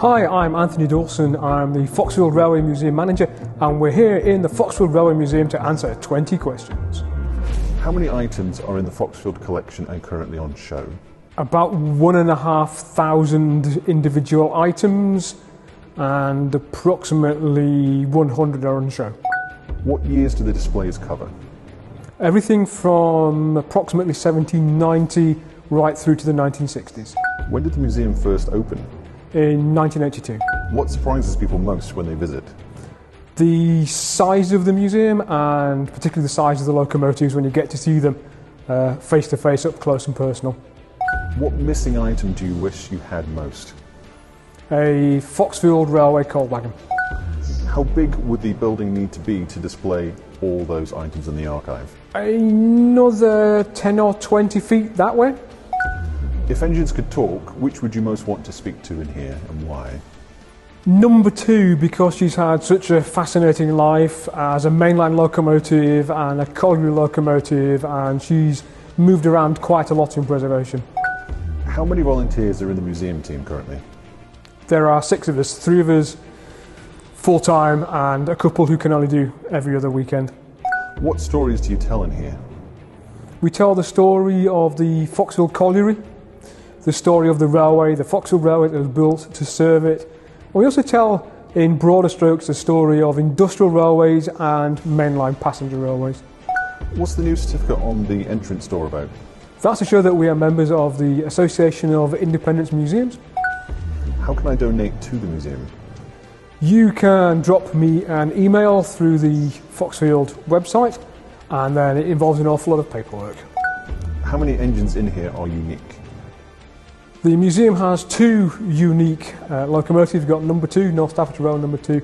Hi, I'm Anthony Dawson. I'm the Foxfield Railway Museum manager, and we're here in the Foxfield Railway Museum to answer 20 questions. How many items are in the Foxfield collection and currently on show? About one and a half thousand individual items, and approximately 100 are on show. What years do the displays cover? Everything from approximately 1790 right through to the 1960s. When did the museum first open? In 1982. What surprises people most when they visit? The size of the museum and particularly the size of the locomotives when you get to see them uh, face to face, up close and personal. What missing item do you wish you had most? A Foxfield Railway coal wagon. How big would the building need to be to display all those items in the archive? Another 10 or 20 feet that way. If engines could talk, which would you most want to speak to in here and why? Number two, because she's had such a fascinating life as a mainline locomotive and a colliery locomotive, and she's moved around quite a lot in preservation. How many volunteers are in the museum team currently? There are six of us, three of us full time, and a couple who can only do every other weekend. What stories do you tell in here? We tell the story of the Foxfield Colliery, the story of the railway, the Foxfield Railway that was built to serve it. We also tell, in broader strokes, the story of industrial railways and mainline passenger railways. What's the new certificate on the entrance door about? That's to show that we are members of the Association of Independent Museums. How can I donate to the museum? You can drop me an email through the Foxfield website, and then it involves an awful lot of paperwork. How many engines in here are unique? The museum has two unique uh, locomotives. We've got number two, North Staffordshire Rail number two,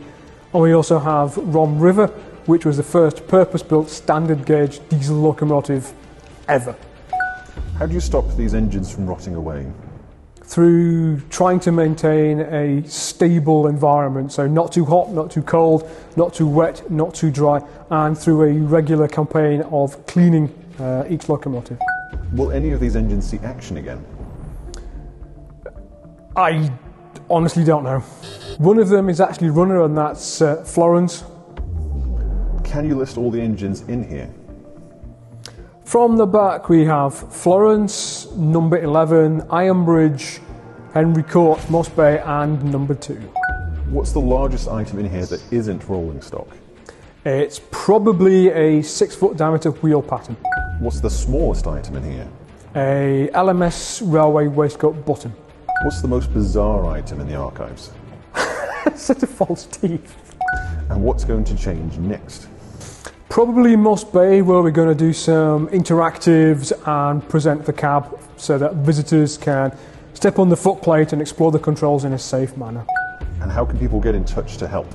and we also have Rom River, which was the first purpose-built standard gauge diesel locomotive ever. How do you stop these engines from rotting away? Through trying to maintain a stable environment, so not too hot, not too cold, not too wet, not too dry, and through a regular campaign of cleaning uh, each locomotive. Will any of these engines see action again? I honestly don't know. One of them is actually runner, and that's uh, Florence. Can you list all the engines in here? From the back, we have Florence, number 11, Ironbridge, Henry Cort, Moss Bay, and number 2. What's the largest item in here that isn't rolling stock? It's probably a six foot diameter wheel pattern. What's the smallest item in here? A LMS railway waistcoat button. What's the most bizarre item in the archives? a Set of false teeth. And what's going to change next? Probably Moss Bay, where we're going to do some interactives and present the cab so that visitors can step on the footplate and explore the controls in a safe manner. And how can people get in touch to help?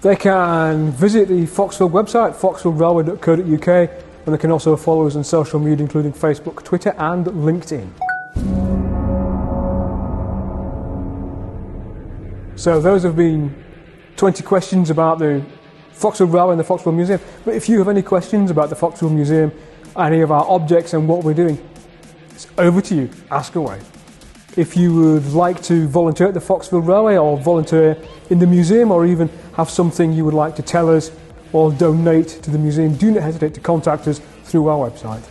They can visit the Foxfield website, foxfieldrailway.co.uk, and they can also follow us on social media, including Facebook, Twitter, and LinkedIn. So, those have been 20 questions about the Foxfield Railway and the Foxfield Museum. But if you have any questions about the Foxfield Museum, any of our objects, and what we're doing, it's over to you. Ask away. If you would like to volunteer at the Foxfield Railway or volunteer in the museum or even have something you would like to tell us or donate to the museum, do not hesitate to contact us through our website.